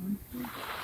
one.